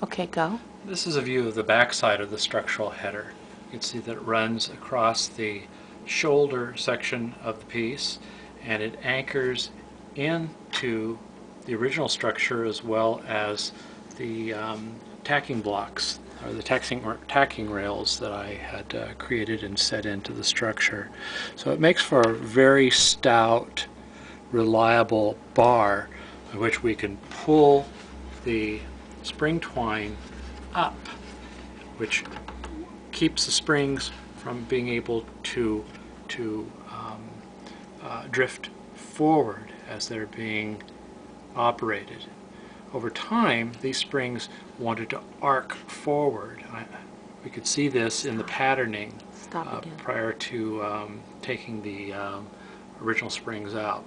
Okay, go. This is a view of the backside of the structural header. You can see that it runs across the shoulder section of the piece and it anchors into the original structure as well as the um, tacking blocks or the tacking, or tacking rails that I had uh, created and set into the structure. So it makes for a very stout, reliable bar by which we can pull the spring twine up, which keeps the springs from being able to to um, uh, drift forward as they're being operated. Over time, these springs wanted to arc forward. I, we could see this in the patterning uh, prior to um, taking the um, original springs out.